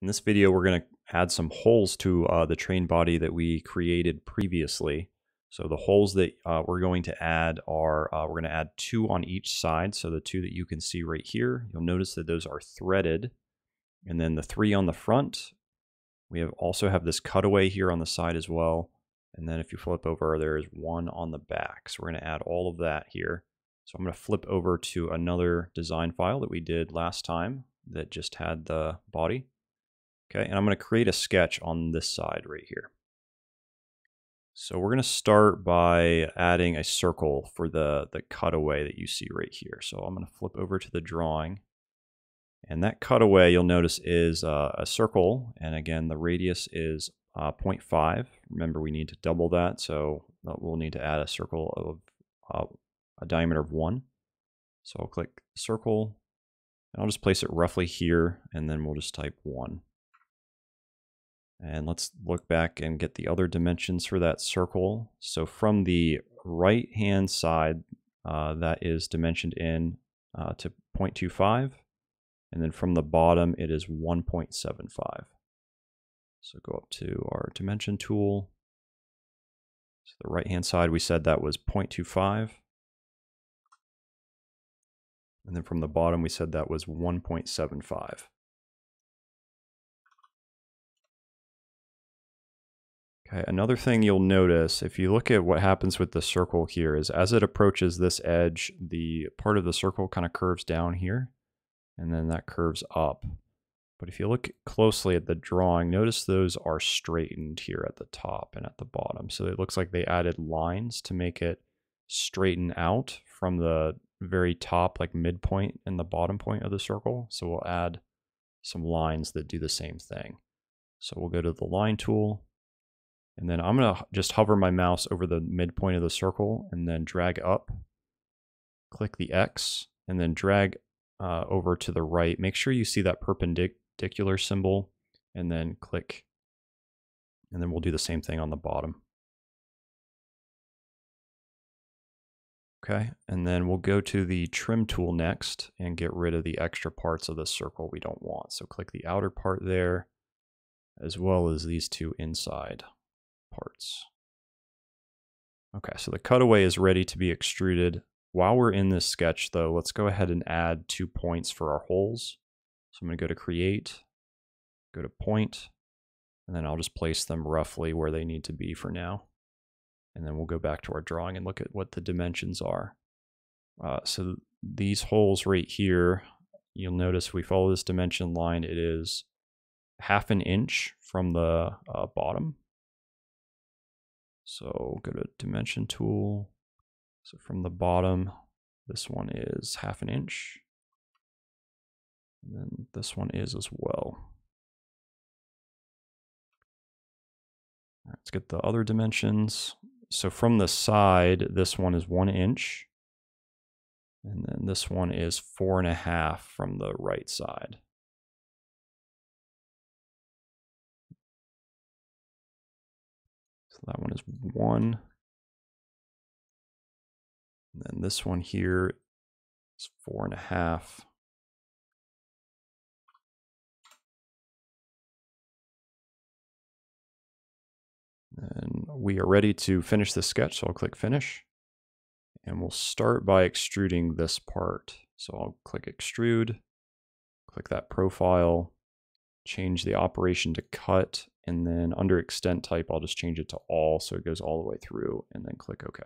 In this video, we're going to add some holes to uh, the train body that we created previously. So the holes that uh, we're going to add are, uh, we're going to add two on each side. So the two that you can see right here, you'll notice that those are threaded. And then the three on the front, we have also have this cutaway here on the side as well. And then if you flip over, there is one on the back. So we're going to add all of that here. So I'm going to flip over to another design file that we did last time that just had the body. Okay, and I'm going to create a sketch on this side right here. So we're going to start by adding a circle for the, the cutaway that you see right here. So I'm going to flip over to the drawing. And that cutaway, you'll notice, is uh, a circle. And again, the radius is uh, 0.5. Remember, we need to double that. So uh, we'll need to add a circle of uh, a diameter of 1. So I'll click circle. And I'll just place it roughly here. And then we'll just type 1. And let's look back and get the other dimensions for that circle. So from the right hand side, uh, that is dimensioned in uh, to 0.25. And then from the bottom, it is 1.75. So go up to our dimension tool. So the right hand side, we said that was 0.25. And then from the bottom, we said that was 1.75. Okay, another thing you'll notice if you look at what happens with the circle here is as it approaches this edge, the part of the circle kind of curves down here and then that curves up. But if you look closely at the drawing, notice those are straightened here at the top and at the bottom. So it looks like they added lines to make it straighten out from the very top, like midpoint and the bottom point of the circle. So we'll add some lines that do the same thing. So we'll go to the line tool and then I'm going to just hover my mouse over the midpoint of the circle and then drag up, click the X, and then drag uh, over to the right. Make sure you see that perpendicular symbol and then click. And then we'll do the same thing on the bottom. Okay, and then we'll go to the trim tool next and get rid of the extra parts of the circle we don't want. So click the outer part there, as well as these two inside parts. Okay, so the cutaway is ready to be extruded. While we're in this sketch though, let's go ahead and add two points for our holes. So I'm gonna go to create, go to point, and then I'll just place them roughly where they need to be for now. And then we'll go back to our drawing and look at what the dimensions are. Uh, so these holes right here, you'll notice we follow this dimension line, it is half an inch from the uh, bottom so go to dimension tool. So from the bottom, this one is half an inch. And then this one is as well. Right, let's get the other dimensions. So from the side, this one is one inch. And then this one is four and a half from the right side. That one is one. And then this one here is four and a half. And we are ready to finish this sketch, so I'll click finish. And we'll start by extruding this part. So I'll click extrude, click that profile, change the operation to cut, and then under extent type, I'll just change it to all so it goes all the way through and then click OK.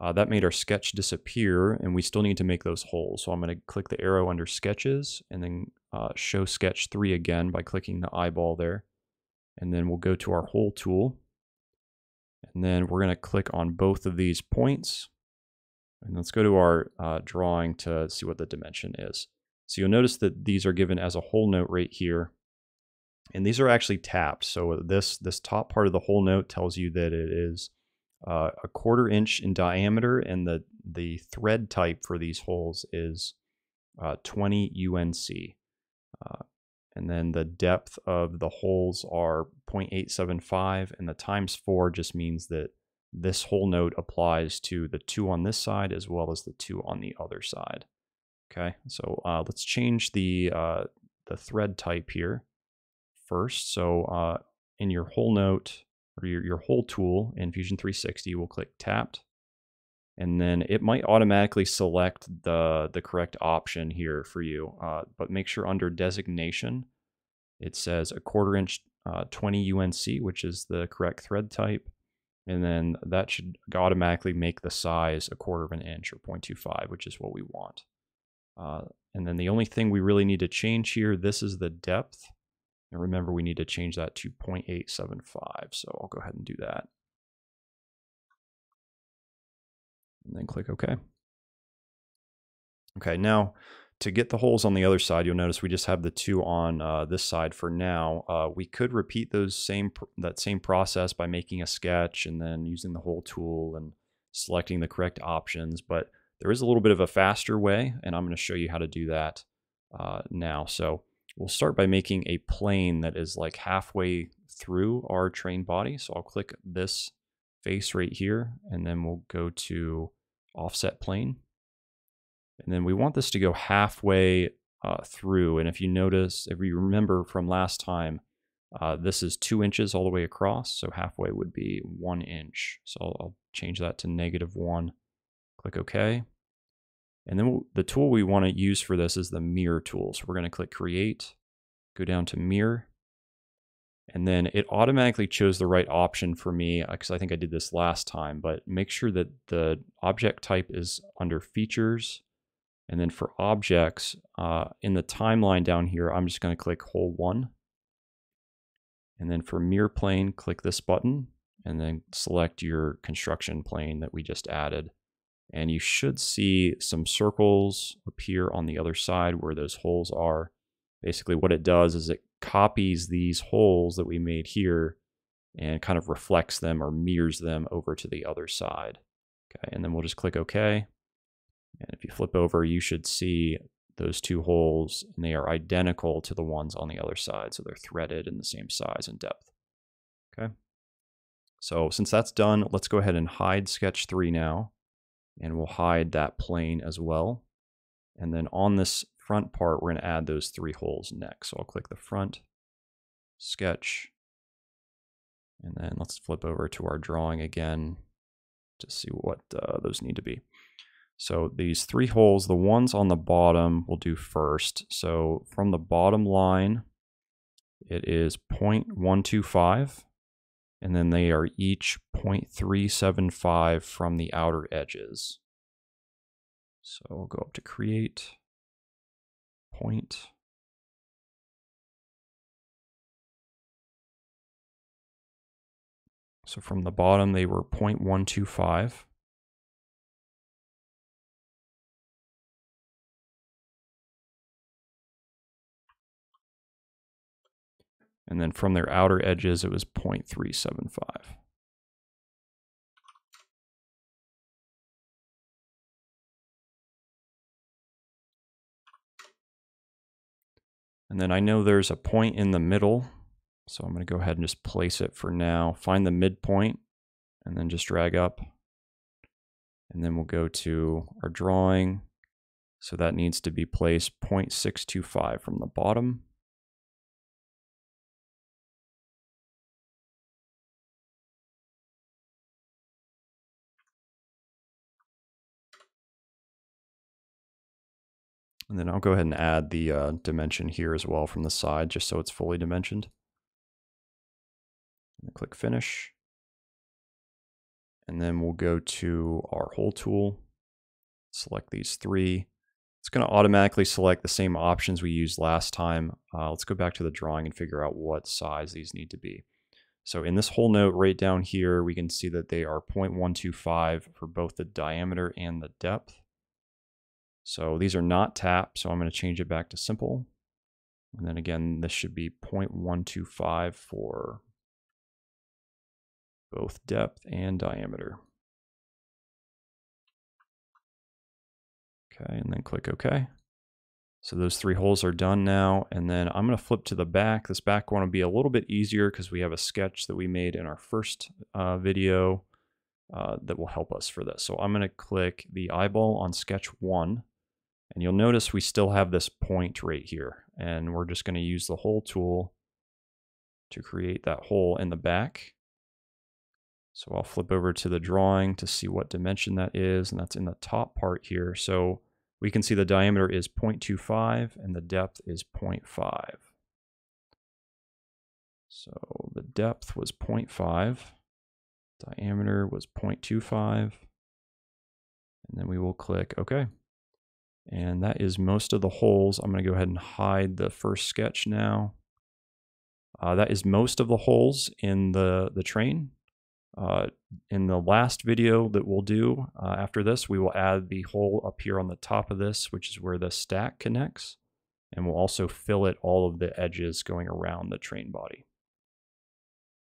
Uh, that made our sketch disappear and we still need to make those holes. So I'm going to click the arrow under sketches and then uh, show sketch 3 again by clicking the eyeball there. And then we'll go to our hole tool. And then we're going to click on both of these points. And let's go to our uh, drawing to see what the dimension is. So you'll notice that these are given as a hole note right here. And these are actually tapped. So this, this top part of the hole note tells you that it is uh, a quarter inch in diameter and the, the thread type for these holes is uh, 20 UNC. Uh, and then the depth of the holes are 0.875 and the times 4 just means that this hole note applies to the two on this side as well as the two on the other side. Okay, so uh, let's change the uh, the thread type here first. So uh, in your hole note or your, your hole tool in Fusion 360, we'll click tapped. And then it might automatically select the, the correct option here for you. Uh, but make sure under designation, it says a quarter inch uh, 20 UNC, which is the correct thread type. And then that should automatically make the size a quarter of an inch or 0.25, which is what we want. Uh, and then the only thing we really need to change here, this is the depth. And remember, we need to change that to 0.875. So I'll go ahead and do that. And then click OK. Okay, now to get the holes on the other side, you'll notice we just have the two on uh, this side for now. Uh, we could repeat those same that same process by making a sketch and then using the hole tool and selecting the correct options, but there is a little bit of a faster way, and I'm going to show you how to do that uh, now. So we'll start by making a plane that is like halfway through our train body. So I'll click this face right here, and then we'll go to offset plane. And then we want this to go halfway uh, through. And if you notice, if you remember from last time, uh, this is two inches all the way across. So halfway would be one inch. So I'll, I'll change that to negative one. Click OK. And then the tool we want to use for this is the mirror tool. So we're going to click create, go down to mirror, and then it automatically chose the right option for me because uh, I think I did this last time, but make sure that the object type is under features and then for objects, uh, in the timeline down here, I'm just going to click hole one. And then for mirror plane, click this button and then select your construction plane that we just added. And you should see some circles appear on the other side where those holes are. Basically what it does is it copies these holes that we made here and kind of reflects them or mirrors them over to the other side. Okay, and then we'll just click OK. And if you flip over, you should see those two holes, and they are identical to the ones on the other side. So they're threaded in the same size and depth. Okay. So since that's done, let's go ahead and hide sketch three now. And we'll hide that plane as well. And then on this front part, we're going to add those three holes next. So I'll click the front, sketch, and then let's flip over to our drawing again to see what uh, those need to be. So these three holes, the ones on the bottom we'll do first. So from the bottom line, it is 0.125, and then they are each 0.375 from the outer edges. So we'll go up to create, point, So from the bottom, they were 0.125. And then from their outer edges, it was 0.375. And then I know there's a point in the middle, so I'm going to go ahead and just place it for now. Find the midpoint, and then just drag up. And then we'll go to our drawing. So that needs to be placed 0.625 from the bottom. And then I'll go ahead and add the uh, dimension here as well from the side, just so it's fully dimensioned. And click Finish. And then we'll go to our hole tool, select these three. It's going to automatically select the same options we used last time. Uh, let's go back to the drawing and figure out what size these need to be. So in this hole note right down here, we can see that they are 0.125 for both the diameter and the depth. So these are not tap, so I'm going to change it back to simple. And then again, this should be 0.125 for both depth and diameter. Okay, and then click OK. So those three holes are done now. And then I'm going to flip to the back. This back one will be a little bit easier because we have a sketch that we made in our first uh, video uh, that will help us for this. So I'm going to click the eyeball on sketch one. And you'll notice we still have this point right here. and we're just going to use the hole tool to create that hole in the back. So I'll flip over to the drawing to see what dimension that is, and that's in the top part here. So we can see the diameter is 0.25 and the depth is 0.5. So the depth was 0.5, diameter was 0.25, and then we will click OK. And that is most of the holes. I'm going to go ahead and hide the first sketch now. Uh, that is most of the holes in the, the train. Uh, in the last video that we'll do uh, after this, we will add the hole up here on the top of this, which is where the stack connects. And we'll also fillet all of the edges going around the train body.